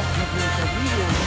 Вау, например,